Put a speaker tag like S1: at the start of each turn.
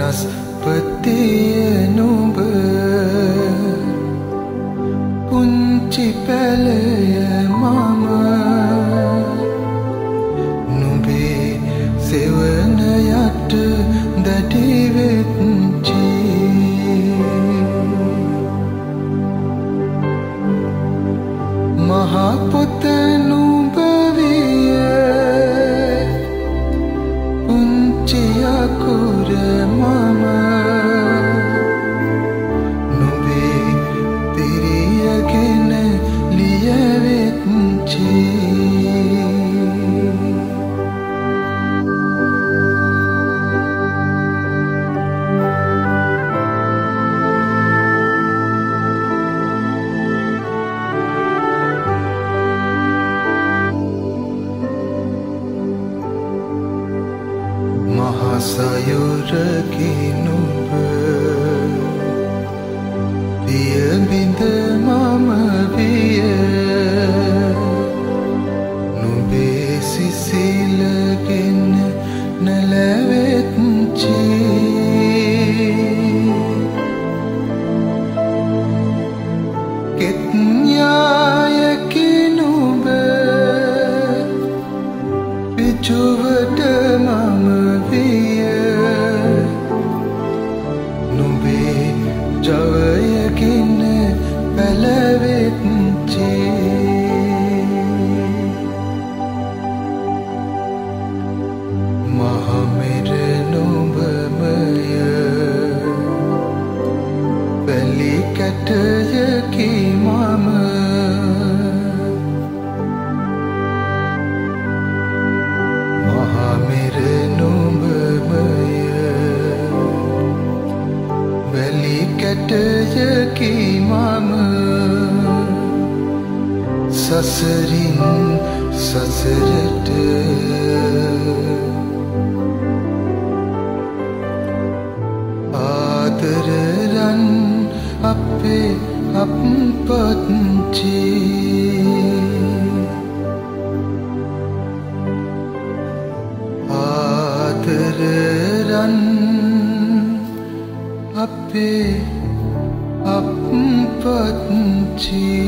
S1: වනස්පතිය නුඹ පුංචි පැලය මම මහපොත නුඹ මහසයුරකි නුඹ පියබිඳ පිචුවට මම විය. නුබේ ජවයකින්න පැලවෙච්චි. මහමෙර නුඹමය. පැලි කැටයකි මම. වැලි කැටයකි මම සසරින් සසරට ආදරරන් අපේ අපපත්චි ආදරරන් අපේ අපපත්චී